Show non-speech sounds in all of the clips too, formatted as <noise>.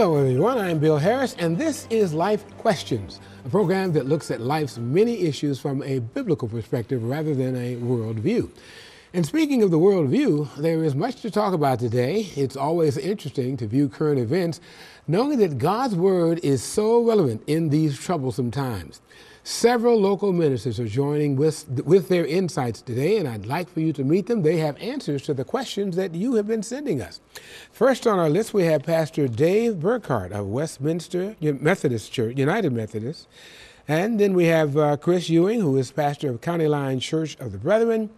Hello, everyone. I'm Bill Harris, and this is Life Questions, a program that looks at life's many issues from a biblical perspective rather than a worldview. And speaking of the worldview, there is much to talk about today. It's always interesting to view current events, knowing that God's Word is so relevant in these troublesome times. Several local ministers are joining with, with their insights today, and I'd like for you to meet them. They have answers to the questions that you have been sending us. First on our list, we have Pastor Dave Burkhart of Westminster Methodist Church, United Methodist. And then we have uh, Chris Ewing, who is pastor of County Line Church of the Brethren,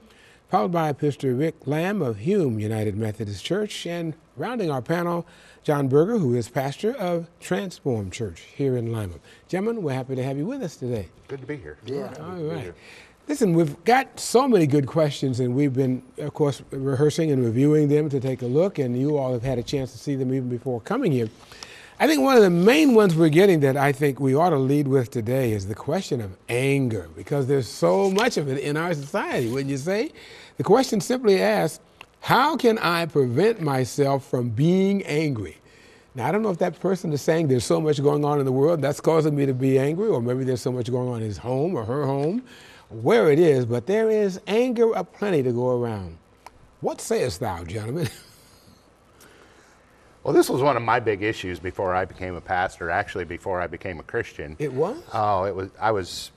followed by Pastor Rick Lamb of Hume United Methodist Church, and rounding our panel, Jon Buerger, who is pastor of Transform Church here in Lima. Gentlemen, we're happy to have you with us today. Good to be here. Yeah. All right. Listen, we've got so many good questions, and we've been, of course, rehearsing and reviewing them to take a look, and you all have had a chance to see them even before coming here. I think one of the main ones we're getting that I think we ought to lead with today is the question of anger, because there's so much of it in our society, wouldn't you say? The question simply asks, how can I prevent myself from being angry? Now, I don't know if that person is saying there's so much going on in the world that's causing me to be angry, or maybe there's so much going on in his home or her home, where it is, but there is anger aplenty to go around. What sayest thou, gentlemen? <laughs> Well, this was one of my big issues before I became a pastor. Actually, before I became a Christian. It was. Oh, it was. I was,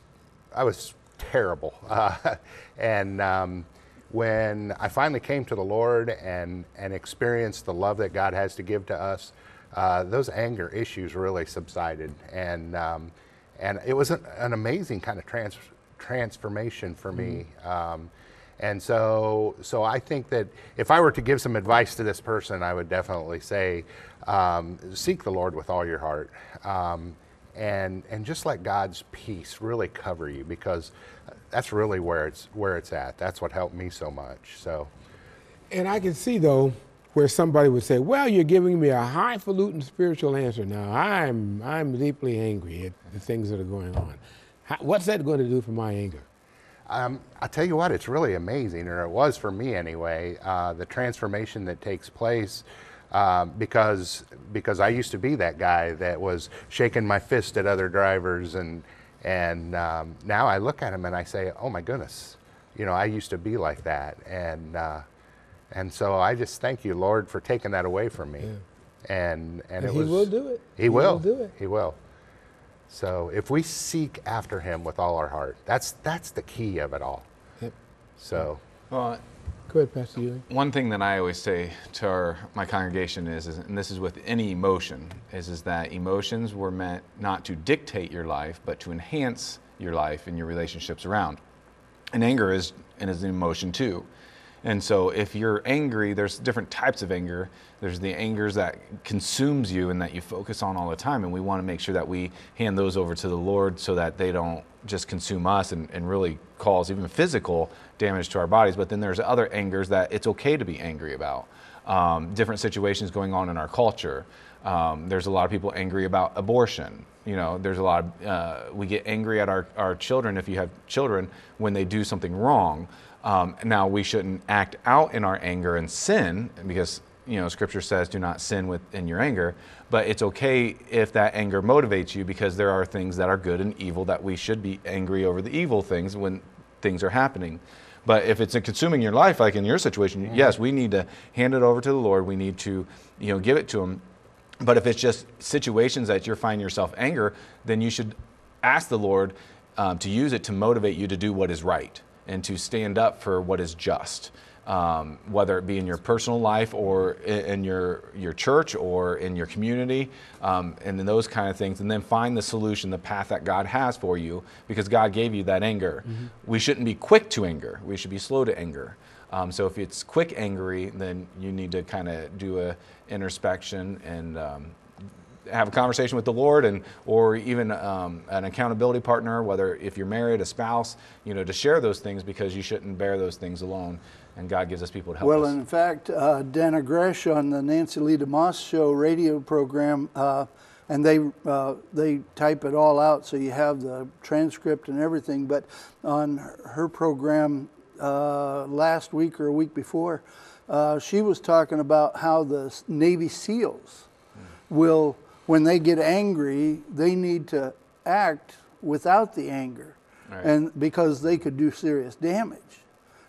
I was terrible. <laughs> Uh, and um, when I finally came to the Lord and and experienced the love that God has to give to us, uh, those anger issues really subsided, and um, and it was an, an, amazing kind of trans- transformation for me. Mm-hmm. Um, and so, so I think that if I were to give some advice to this person, I would definitely say, um, seek the Lord with all your heart, um, and and just let God's peace really cover you, because that's really where it's where it's at. That's what helped me so much. So, and I can see though where somebody would say, "Well, you're giving me a highfalutin spiritual answer now. I'm I'm deeply angry at the things that are going on. How, what's that going to do for my anger?" Um, I tell you what, it's really amazing, or it was for me anyway, uh, the transformation that takes place. Uh, because because I used to be that guy that was shaking my fist at other drivers, and and um, now I look at him and I say, oh my goodness, you know, I used to be like that, and uh, and so I just thank you, Lord, for taking that away from me, yeah. and and, and it He was, will do it. He, he will. will do it. He will. So if we seek after Him with all our heart, that's that's the key of it all. Yep. So. Well, Go ahead, Pastor Ewing. One thing that I always say to our, my congregation is, is, and this is with any emotion, is, is that emotions were meant not to dictate your life, but to enhance your life and your relationships around. And anger is, and is an emotion too. And so if you're angry, there's different types of anger. There's the angers that consumes you and that you focus on all the time. And we want to make sure that we hand those over to the Lord so that they don't just consume us and, and really cause even physical damage to our bodies. But then there's other angers that it's okay to be angry about. Um, different situations going on in our culture. Um, there's a lot of people angry about abortion. You know, there's a lot of, uh, we get angry at our, our children, if you have children, when they do something wrong. Um, now, we shouldn't act out in our anger and sin because, you know, scripture says do not sin within your anger. But it's okay if that anger motivates you because there are things that are good and evil that we should be angry over the evil things when things are happening. But if it's consuming your life, like in your situation, mm-hmm. yes, we need to hand it over to the Lord. We need to, you know, give it to Him. But if it's just situations that you're finding yourself anger, then you should ask the Lord um, to use it to motivate you to do what is right and to stand up for what is just. Um, whether it be in your personal life or in your your church or in your community, um, and in those kind of things, and then find the solution, the path that God has for you, because God gave you that anger. Mm-hmm. We shouldn't be quick to anger; we should be slow to anger. Um, so if it's quick angry, then you need to kind of do a introspection and um, have a conversation with the Lord and or even um, an accountability partner, whether if you're married, a spouse, you know, to share those things because you shouldn't bear those things alone. And God gives us people to help well, us. in fact, uh, Dannah Gresh on the Nancy Leigh DeMoss show radio program, uh, and they uh, they type it all out, so you have the transcript and everything. But on her program uh, last week or a week before, uh, she was talking about how the Navy SEALs mm. will when they get angry, they need to act without the anger, Right. and because they could do serious damage.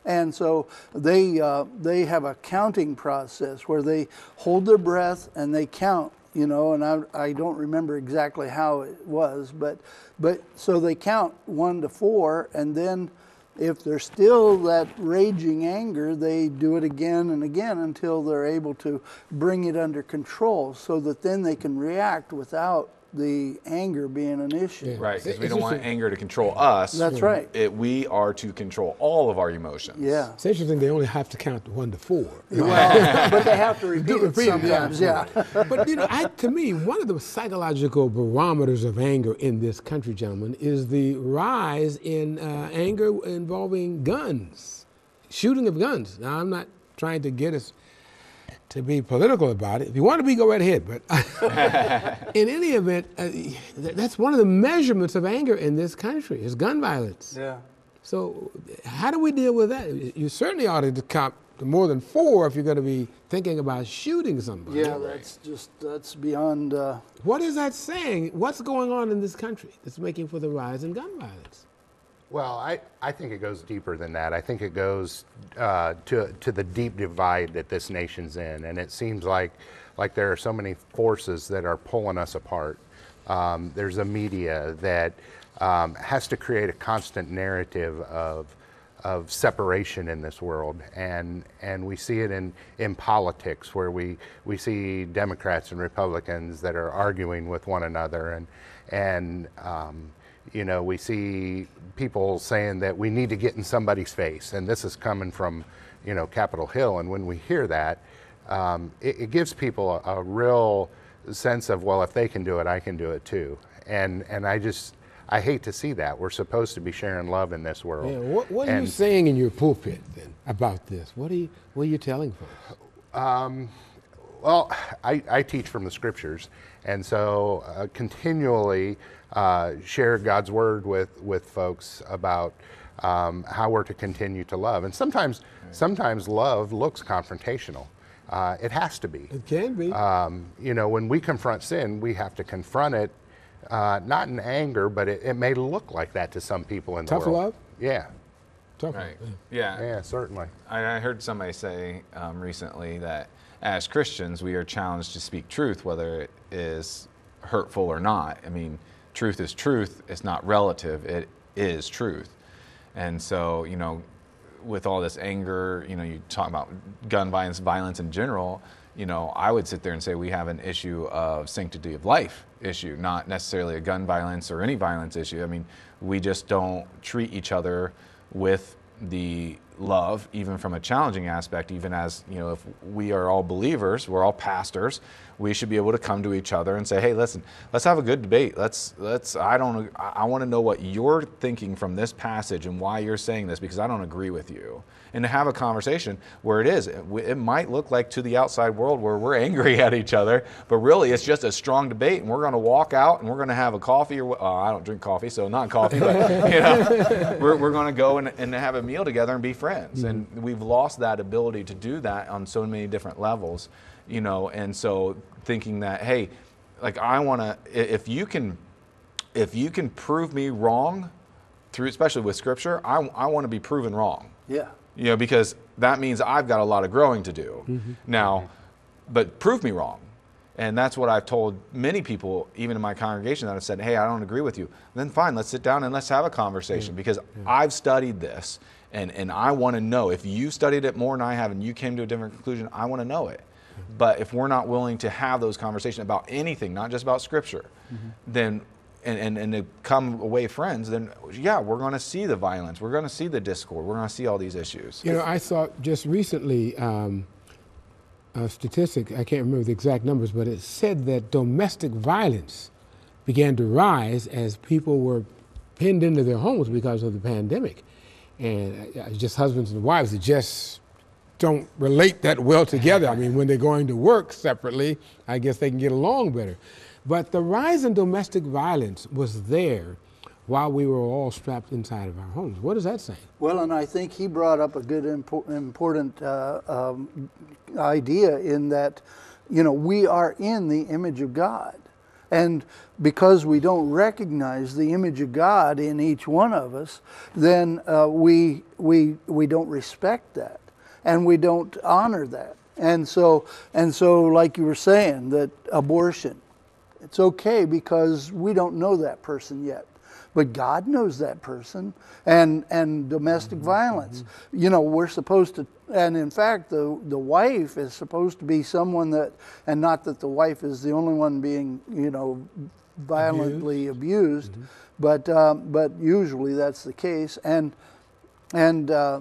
And so they uh, they have a counting process where they hold their breath and they count, you know. And I I don't remember exactly how it was, but but so they count one to four, and then if there's still that raging anger, they do it again and again until they're able to bring it under control, so that then they can react without the anger being an issue. Yeah. Right, because we don't want anger to control us. That's right. It, we are to control all of our emotions. Yeah. It's interesting they only have to count one to four. Well, <laughs> but they have to <laughs> repeat it repeat it, yeah. sometimes. Yeah. but you know, I, to me, one of the psychological barometers of anger in this country, gentlemen, is the rise in uh, anger involving guns, shooting of guns. Now, I'm not trying to get us to be political about it. If you want to be, go right ahead. But <laughs> in any event, uh, th- that's one of the measurements of anger in this country is gun violence. Yeah. So, how do we deal with that? You certainly ought to count to more than four if you're going to be thinking about shooting somebody. Yeah, that's just that's beyond. Uh, What is that saying? What's going on in this country that's making for the rise in gun violence? Well, I, I think it goes deeper than that. I think it goes uh, to, to the deep divide that this nation's in. And it seems like, like there are so many forces that are pulling us apart. Um, there's a media that um, has to create a constant narrative of, of separation in this world. And, and we see it in, in politics where we, we see Democrats and Republicans that are arguing with one another. And, and um, you know, we see people saying that we need to get in somebody's face, and this is coming from, you know, Capitol Hill. And when we hear that, um, it, it gives people a, a real sense of, well, if they can do it, I can do it too. And and I just, I hate to see that. We're supposed to be sharing love in this world. Yeah, what, what are you saying in your pulpit then about this? What are you, what are you telling folks? Well, I, I teach from the scriptures, and so uh, continually uh, share God's word with, with folks about um, how we're to continue to love. And sometimes, sometimes love looks confrontational. Uh, it has to be. It can be. Um, you know, when we confront sin, we have to confront it, uh, not in anger, but it, it may look like that to some people in Tough the world. Tough love? Yeah, Talk Right. about it. Yeah. yeah, certainly. I, I heard somebody say um, recently that as Christians, we are challenged to speak truth, whether it is hurtful or not. I mean, truth is truth, it's not relative, it is truth. And so, you know, with all this anger, you know, you talk about gun violence, violence in general, you know, I would sit there and say we have an issue of sanctity of life issue, not necessarily a gun violence or any violence issue. I mean, we just don't treat each other with the love, even from a challenging aspect, even as, you know, if we are all believers, we're all pastors, we should be able to come to each other and say, hey, listen, let's have a good debate. Let's, let's, I don't, I, want to know what you're thinking from this passage and why you're saying this because I don't agree with you. And to have a conversation where it is, it, might look like to the outside world where we're <laughs> angry at each other, but really it's just a strong debate and we're going to walk out and we're going to have a coffee or, uh, I don't drink coffee, so not coffee, but, <laughs> you know, <laughs> we're, we're going to go and, and have a meal together and be friends. And mm-hmm. we've lost that ability to do that on so many different levels, you know, and so thinking that, hey, like I want to, if you can, if you can prove me wrong through, especially with scripture, I, I want to be proven wrong yeah. you know, because that means I've got a lot of growing to do. Mm-hmm. Now, but prove me wrong. And that's what I've told many people, even in my congregation, that have said, hey, I don't agree with you. Then fine, let's sit down and let's have a conversation because I've studied this and, and I want to know. If you studied it more than I have and you came to a different conclusion, I want to know it. But if we're not willing to have those conversations about anything, not just about scripture, then and, and, and to come away friends, then yeah, we're going to see the violence. We're going to see the discord. We're going to see all these issues. You know, I saw just recently um, a statistic, I can't remember the exact numbers, but it said that domestic violence began to rise as people were pinned into their homes because of the pandemic. And uh, just husbands and wives that just don't relate that well together. I mean, when they're going to work separately, I guess they can get along better. But the rise in domestic violence was there while we were all strapped inside of our homes. What does that say? Well, and I think he brought up a good impo- important uh, um, idea in that, you know, we are in the image of God. And because we don't recognize the image of God in each one of us, then uh, we, we, we don't respect that and we don't honor that. And so, and so, like you were saying, that abortion, it's okay because we don't know that person yet. But God knows that person. And, and domestic mm-hmm. violence. Mm-hmm. You know, we're supposed to, and in fact, the, the wife is supposed to be someone that, and not that the wife is the only one being, you know, violently abused, abused mm-hmm. but, um, but usually that's the case. And, and, uh,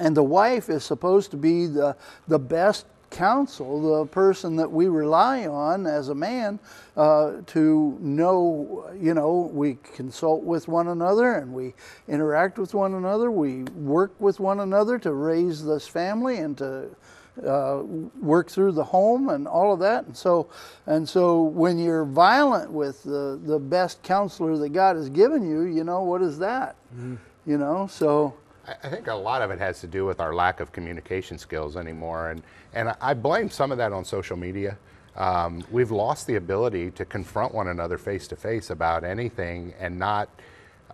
and the wife is supposed to be the, the best counsel, the person that we rely on as a man uh, to know, you know, we consult with one another and we interact with one another. We work with one another to raise this family and to uh, work through the home and all of that. And so, and so when you're violent with the, the best counselor that God has given you, you know, what is that? Mm-hmm. You know, so. I think a lot of it has to do with our lack of communication skills anymore. And, and I blame some of that on social media. Um, we've lost the ability to confront one another face to face about anything and not,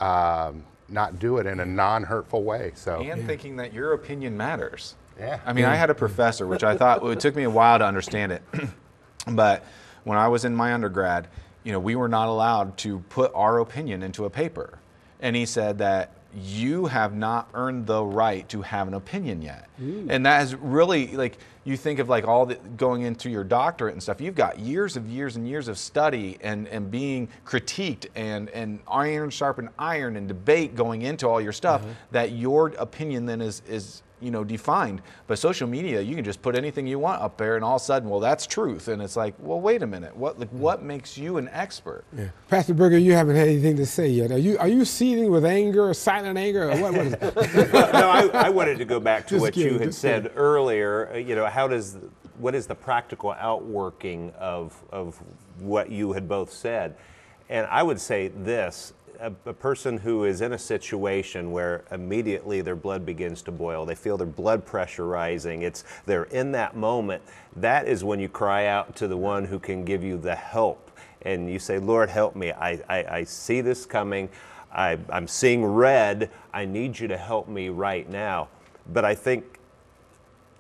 um, not do it in a non hurtful way. So, and thinking that your opinion matters. Yeah. I mean, I had a professor, which I thought it took me a while to understand it, <clears throat> but when I was in my undergrad, you know, we were not allowed to put our opinion into a paper. And he said that you have not earned the right to have an opinion yet. Mm. And that is really like you think of like all the going into your doctorate and stuff. You've got years of years and years of study and, and being critiqued and, and iron sharpened iron and debate going into all your stuff mm-hmm. that your opinion then is is you know defined. But social media you can just put anything you want up there and all of a sudden well that's truth. And it's like well wait a minute. What like what makes you an expert? Yeah. pastor Buerger you haven't had anything to say yet. Are you are you seething with anger or silent anger or what, what is <laughs> no I, I, wanted to go back to just what kidding, you had said kidding. earlier. Uh, you know how does what is the practical outworking of of what you had both said? And i would say this a, a, person who is in a situation where immediately their blood begins to boil, they feel their blood pressure rising, it's they're in that moment, that is when you cry out to the one who can give you the help. And you say, Lord, help me. I, I, I see this coming. I, I'm seeing red. I need you to help me right now. But I think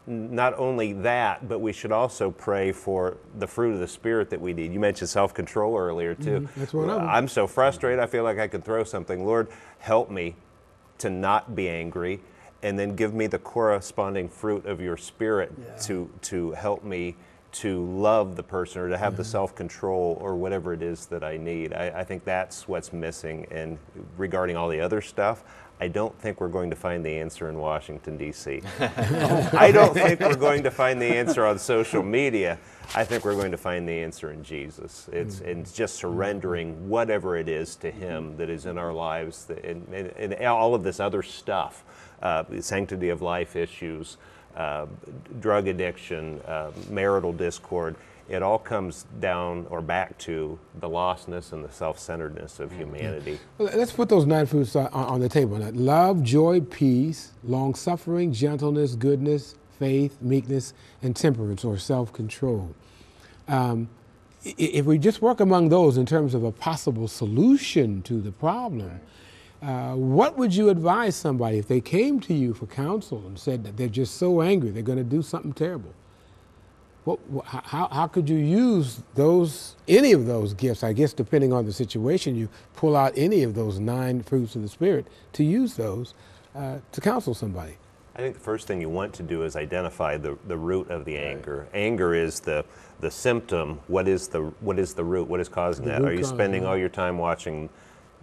not only that, but we should also pray for the fruit of the Spirit that we need. You mentioned self control earlier, too. Mm-hmm. That's one of them. I'm so frustrated, I feel like I could throw something. Lord, help me to not be angry, and then give me the corresponding fruit of your Spirit yeah. to, to help me to love the person or to have mm-hmm. the self control or whatever it is that I need. I, I think that's what's missing. And regarding all the other stuff, I don't think we're going to find the answer in Washington, D.C. <laughs> <laughs> I don't think we're going to find the answer on social media. I think we're going to find the answer in Jesus. It's, mm. it's just surrendering whatever it is to Him that is in our lives and, and, and all of this other stuff, uh, sanctity of life issues, uh, drug addiction, uh, marital discord it all comes down or back to the lostness and the self-centeredness of humanity. Well, let's put those nine fruits on the table. Now, love, joy, peace, long-suffering, gentleness, goodness, faith, meekness, and temperance or self-control. Um, if we just work among those in terms of a possible solution to the problem, uh, what would you advise somebody if they came to you for counsel and said that they're just so angry they're going to do something terrible? What, how, how could you use those, any of those gifts? I guess depending on the situation, you pull out any of those nine fruits of the Spirit to use those uh, to counsel somebody. I think the first thing you want to do is identify the, the root of the anger. Right. Anger is the, the symptom. What is the, what is the root? What is causing the that? Are you spending yeah. all your time watching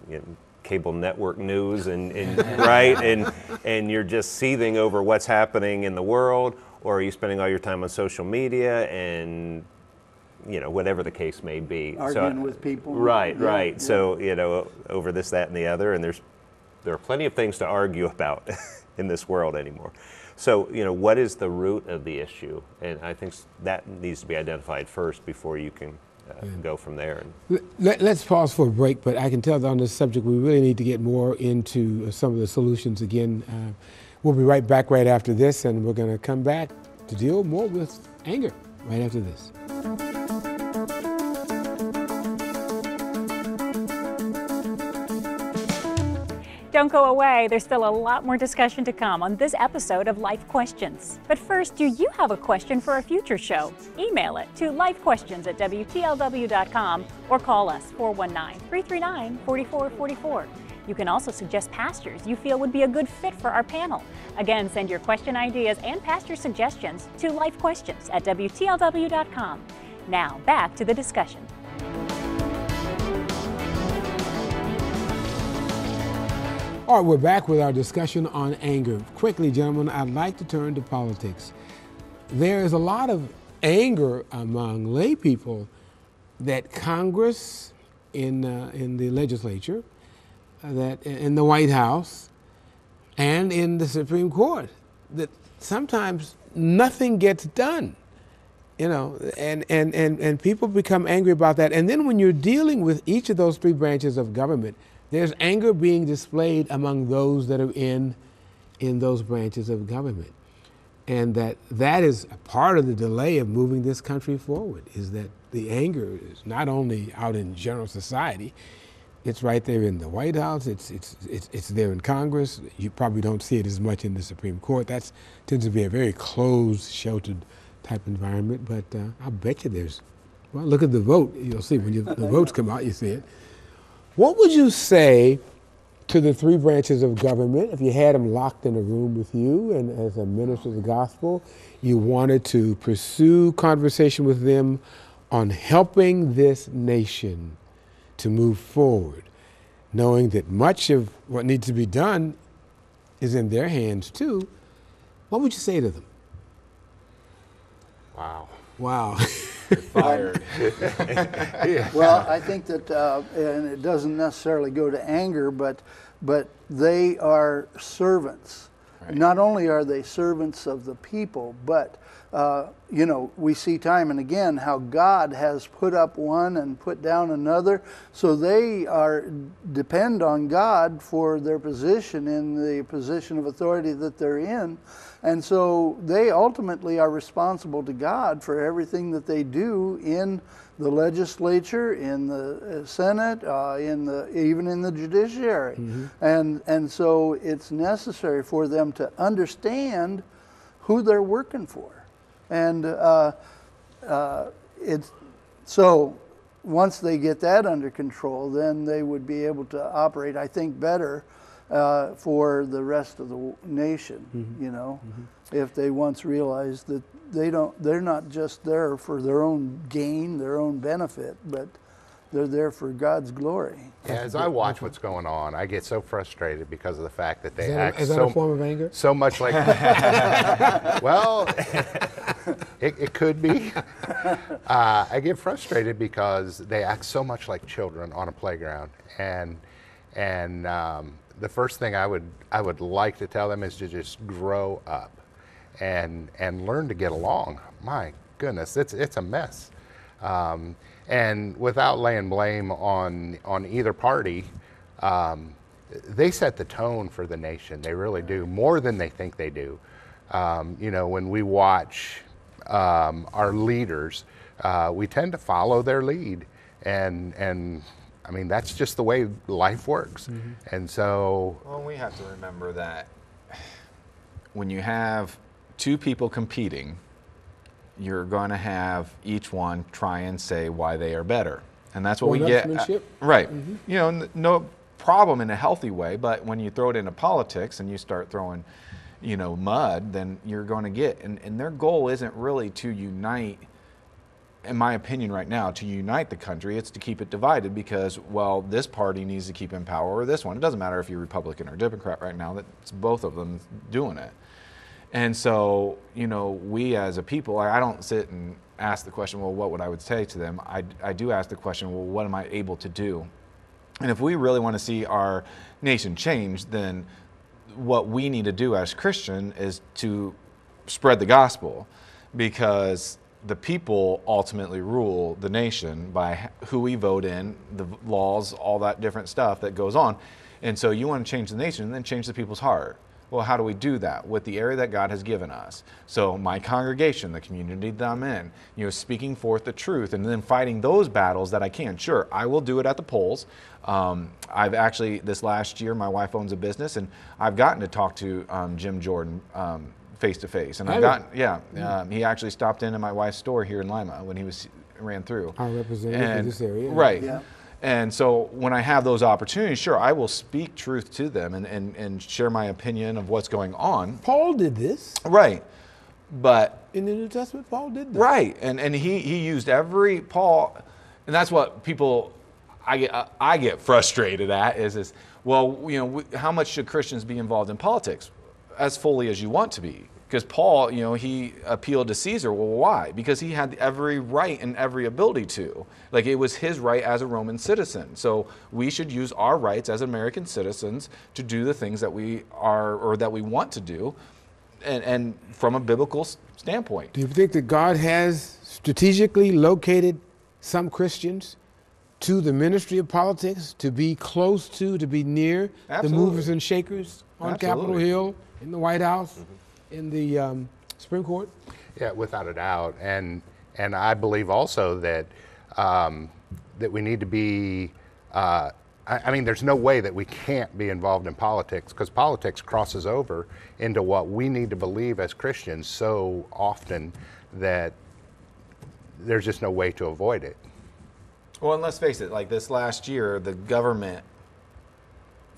you know, cable network news and, and <laughs> right and and you're just seething over what's happening in the world or are you spending all your time on social media and you know whatever the case may be arguing so, with people right yeah, right yeah. so you know over this that and the other and there's there are plenty of things to argue about <laughs> in this world anymore so you know what is the root of the issue and i think that needs to be identified first before you can uh, go from there. Let, us pause for a break, but I can tell that on this subject we really need to get more into uh, some of the solutions again. Uh, We'll be right back right after this, and we're going to come back to deal more with anger right after this. Don't go away. There's still a lot more discussion to come on this episode of Life Questions. But first, do you have a question for a future show? Email it to lifequestions at WTLW.com or call us 419 339 4444. You can also suggest pastors you feel would be a good fit for our panel. Again, send your question ideas and pastor suggestions to lifequestions at WTLW.com. Now, back to the discussion. All right, we're back with our discussion on anger. Quickly, gentlemen, I'd like to turn to politics. There is a lot of anger among lay people that Congress, in, uh, in the legislature, that in the White House, and in the Supreme Court, that sometimes nothing gets done. You know, and, and, and, and people become angry about that. And then when you're dealing with each of those three branches of government, there's anger being displayed among those that are in, in those branches of government. And that that is a part of the delay of moving this country forward, is that the anger is not only out in general society, it's right there in the White House, it's, it's, it's, it's there in Congress. You probably don't see it as much in the Supreme Court. That tends to be a very closed, sheltered type environment, but uh, I'll bet you there's, well, look at the vote. You'll see when you, the <laughs> votes come out, you see it. What would you say to the three branches of government if you had them locked in a room with you and as a minister of the gospel, you wanted to pursue conversation with them on helping this nation to move forward, knowing that much of what needs to be done is in their hands too? What would you say to them? Wow. Wow. <laughs> Fired. <laughs> Well, I think that, uh, and it doesn't necessarily go to anger, but, but they are servants. Right. Not only are they servants of the people, but, uh, you know, we see time and again how God has put up one and put down another. So they are depend on God for their position in the position of authority that they're in. And so they ultimately are responsible to God for everything that they do in the legislature, in the uh, Senate, uh, in the even in the judiciary, and and so it's necessary for them to understand who they're working for, and uh, uh, it's so once they get that under control, then they would be able to operate, I think, better uh, for the rest of the w- nation. You know, if they once realize that they don't, they're not just there for their own gain, their own benefit, but they're there for God's glory. Yeah, as I watch what's going on, I get so frustrated because of the fact that they Is that, act a, is that so, a form of anger? so much like. <laughs> <laughs> well, it, it could be. <laughs> Uh, I get frustrated because they act so much like children on a playground, and and um, the first thing I would I would like to tell them is to just grow up, and and learn to get along. My goodness, it's it's a mess. Um, and without laying blame on on either party, um, they set the tone for the nation. They really do more than they think they do. Um, you know, when we watch um, our leaders, uh, we tend to follow their lead, and and I mean that's just the way life works. Mm-hmm. And so, Well, we have to remember that when you have two people competing, you're going to have each one try and say why they are better. And that's what we get. Uh, One-upsmanship? Right. Mm-hmm. You know, no problem in a healthy way, but when you throw it into politics and you start throwing, you know, mud, then you're going to get. And, and their goal isn't really to unite in my opinion right now, to unite the country, it's to keep it divided because, well, this party needs to keep in power or this one. It doesn't matter if you're Republican or Democrat right now, that's both of them doing it. And so, you know, we as a people, I don't sit and ask the question, well, what would I would say to them? I, I do ask the question, well, what am I able to do? And if we really want to see our nation change, then what we need to do as Christian is to spread the gospel because the people ultimately rule the nation by who we vote in, the laws, all that different stuff that goes on. And so you want to change the nation, and then change the people's heart. Well, how do we do that? With the area that God has given us. So, my congregation, the community that I'm in, you know, speaking forth the truth and then fighting those battles that I can. Sure, I will do it at the polls. Um, I've actually, this last year, my wife owns a business, and I've gotten to talk to um, Jim Jordan face to face. And I've Have gotten, yeah, um, he actually stopped into my wife's store here in Lima when he was ran through. Our representative for And- this area. Right. Yeah. And so when I have those opportunities, sure, I will speak truth to them and, and, and share my opinion of what's going on. Paul did this Right. But in the New Testament. Paul did this. Right, and and he he used every Paul, and that's what people I get I get frustrated at is is well you know how much should Christians be involved in politics, as fully as you want to be. Because Paul, you know, he appealed to Caesar. Well, why? Because he had every right and every ability to. Like it was his right as a Roman citizen. So we should use our rights as American citizens to do the things that we are or that we want to do, and, and from a biblical standpoint. Do you think that God has strategically located some Christians to the ministry of politics to be close to, to be near the movers and shakers on Capitol Absolutely. Hill, in the White House, in the um, Supreme Court? Yeah, without a doubt, and and I believe also that um, that we need to be. Uh, I, I mean, there's no way that we can't be involved in politics because politics crosses over into what we need to believe as Christians so often that there's just no way to avoid it. Well, and let's face it, like this last year, the government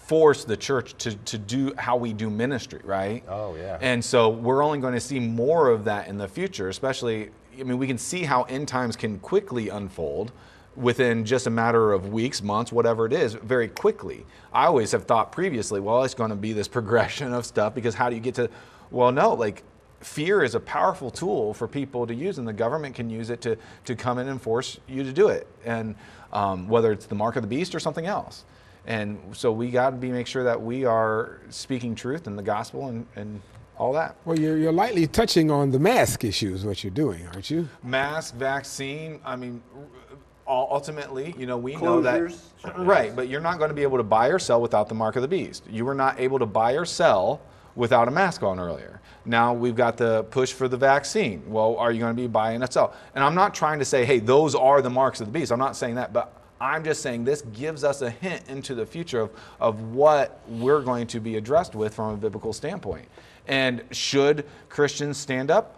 forced the church to, to do how we do ministry, right? Oh, yeah. And so we're only going to see more of that in the future, especially, I mean, we can see how end times can quickly unfold within just a matter of weeks, months, whatever it is, very quickly. I always have thought previously, well, it's going to be this <laughs> progression of stuff because how do you get to, well, no, like, fear is a powerful tool for people to use, and the government can use it to, to come in and force you to do it. And um, whether it's the mark of the beast or something else. And so we got to be make sure that we are speaking truth in the gospel and, and all that. Well, you're, you're lightly touching on the mask issue, is what you're doing, aren't you? Mask, vaccine. I mean, ultimately, you know, we know that. Closures. Right, but you're not going to be able to buy or sell without the mark of the beast. You were not able to buy or sell without a mask on earlier. Now we've got the push for the vaccine. Well, are you going to be buying and sell? And I'm not trying to say, hey, those are the marks of the beast. I'm not saying that, but I'm just saying this gives us a hint into the future of, of what we're going to be addressed with from a biblical standpoint. And should Christians stand up?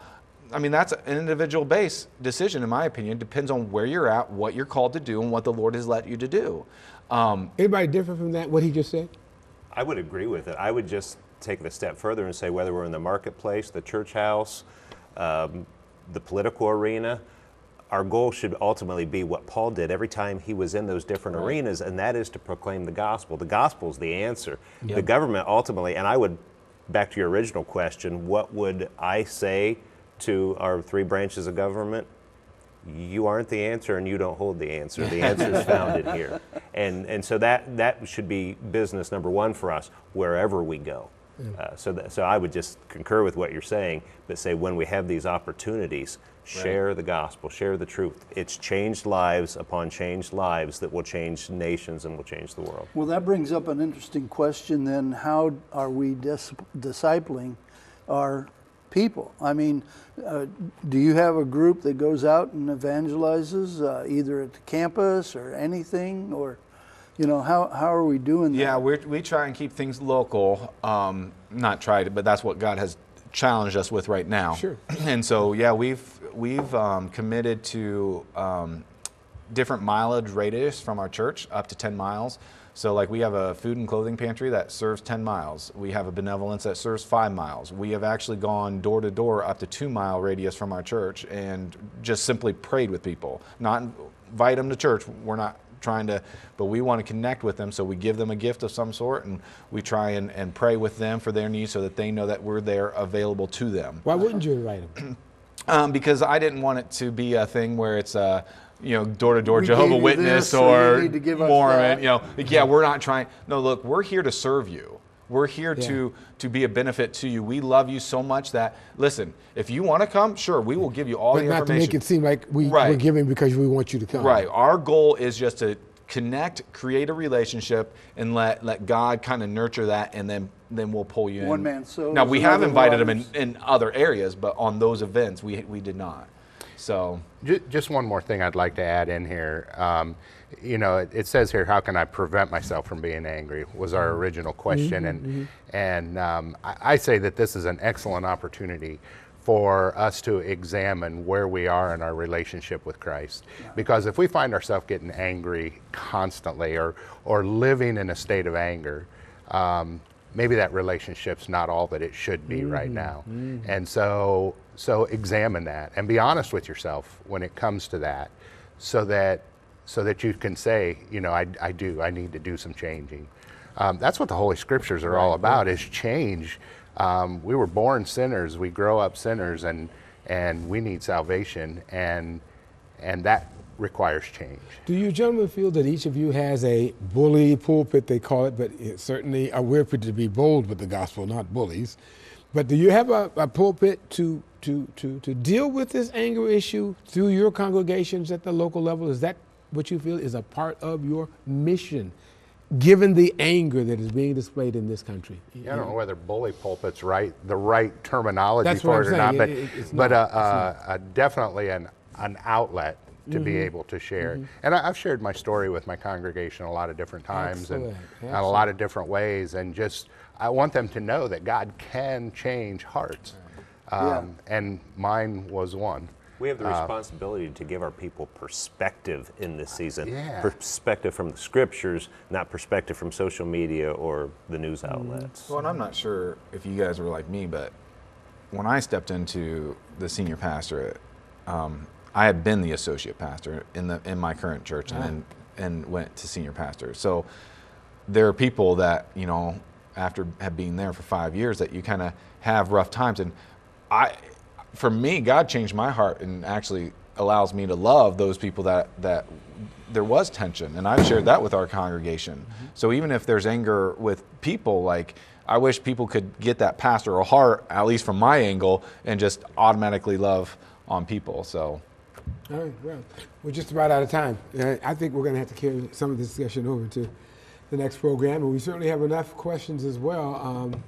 I mean, that's an individual based decision, in my opinion. Depends on where you're at, what you're called to do, and what the Lord has let you to do. Um, Anybody different from that, what he just said? I would agree with it. I would just take it a step further and say whether we're in the marketplace, the church house, um, the political arena, our goal should ultimately be what Paul did every time he was in those different arenas, and that is to proclaim the gospel. The gospel is the answer. The government ultimately, and I would, back to your original question, what would I say to our three branches of government? you aren't the answer and you don't hold the answer. The <laughs> answer is found in here. And, and so that, that should be business number one for us wherever we go. Uh, so, that, so I would just concur with what you're saying, but say when we have these opportunities, share the gospel, share the truth. It's changed lives upon changed lives that will change nations and will change the world. Well, that brings up an interesting question then. How are we dis- discipling our people? I mean, uh, do you have a group that goes out and evangelizes uh, either at the campus or anything? Or, you know, how, how are we doing that? yeah, we we try and keep things local. Um, not try to, but that's what God has challenged us with right now. Sure. <clears throat> And so, yeah, we've we've um, committed to um, different mileage radius from our church, up to 10 miles. So, like, we have a food and clothing pantry that serves 10 miles. We have a benevolence that serves five miles. We have actually gone door to door up to two mile radius from our church and just simply prayed with people. Not invite them to church. We're not trying to, but we want to connect with them. So we give them a gift of some sort and we try and, and pray with them for their needs so that they know that we're there available to them Why wouldn't you invite him? <clears throat> um, because I didn't want it to be a thing where it's a you know door to door Jehovah Witness this, or need to Mormon. You know, like, yeah, we're not trying. No, look, we're here to serve you. We're here to to be a benefit to you. We love you so much that listen, if you want to come, sure, we will give you all But the not to information. make it seem like we, Right. we're giving because we want you to come. Right. Our goal is just to connect, create a relationship, and let let God kind of nurture that, and then then we'll pull you in. One man sows, Now we have another invited them in, in other areas, but on those events we we did not. So Just one more thing I'd like to add in here. Um, you know, it, it says here, "How can I prevent myself from being angry?" Was our mm-hmm. original question, mm-hmm. and mm-hmm. and um, I, I say that this is an excellent opportunity for us to examine where we are in our relationship with Christ. Because if we find ourselves getting angry constantly, or or living in a state of anger, um, maybe that relationship's not all that it should be right now. And so so examine that and be honest with yourself when it comes to that so that so that you can say, you know, I, I do, I need to do some changing. Um, that's what the Holy Scriptures are all about is change. Um, we were born sinners, we grow up sinners, and and we need salvation, and and that requires change. Do you gentlemen feel that each of you has a bully pulpit, they call it, but it's certainly uh, we're to be bold with the gospel, not bullies. But do you have a, a pulpit to, to, to, to deal with this anger issue through your congregations at the local level? Is that what you feel is a part of your mission, given the anger that is being displayed in this country? I don't know whether bully pulpit's right, the right terminology That's for it or not, but It- but not. uh, uh, uh, definitely an an outlet to be Mm-hmm. able to share. And I, I've shared my story with my congregation a lot of different times and in a lot of different ways, and just I want them to know that God can change hearts, um, and mine was one. We have the uh, responsibility to give our people perspective in this uh, season. Yeah. Perspective from the scriptures, not perspective from social media or the news mm. outlets. Well, and I'm not sure if you guys were like me, but when I stepped into the senior pastorate, um, I had been the associate pastor in the in my current church, and uh-huh. and went to senior pastor. So there are people that you know after have been there for five years that you kind of have rough times, and I, for me, God changed my heart and actually allows me to love those people that that there was tension, and I've shared that with our congregation. So even if there's anger with people, like I wish people could get that pastoral heart, at least from my angle, and just automatically love on people. So. All right, well, we're just about out of time. I think we're going to have to carry some of this discussion over to the next program, and we certainly have enough questions as well um,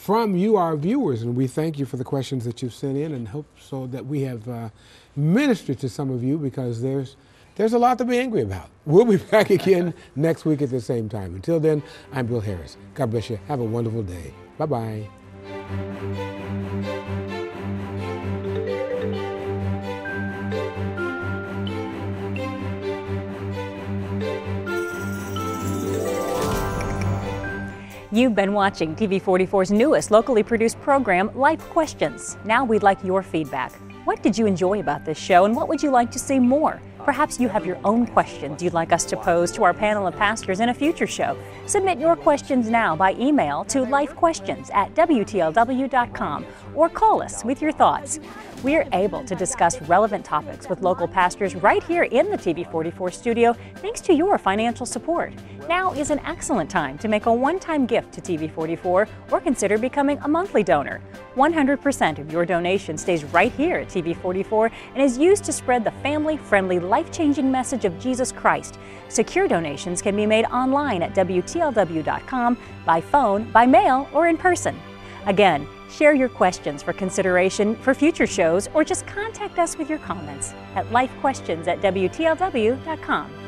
from you, our viewers, and we thank you for the questions that you've sent in, and hope so that we have uh, ministered to some of you because there's there's a lot to be angry about. <laughs> We'll be back again <laughs> next week at the same time. Until then, I'm Bill Harris. God bless you. Have a wonderful day. Bye bye. You've been watching TV44's newest locally produced program, Life Questions. Now we'd like your feedback. What did you enjoy about this show and what would you like to see more? Perhaps you have your own questions you'd like us to pose to our panel of pastors in a future show. Submit your questions now by email to lifequestions at WTLW.com or call us with your thoughts. We're able to discuss relevant topics with local pastors right here in the TV44 studio thanks to your financial support. Now is an excellent time to make a one time gift to TV44 or consider becoming a monthly donor. 100% of your donation stays right here at TV44 and is used to spread the family friendly, life changing message of Jesus Christ. Secure donations can be made online at WTLW.com, by phone, by mail, or in person. Again, share your questions for consideration for future shows or just contact us with your comments at lifequestions at WTLW.com.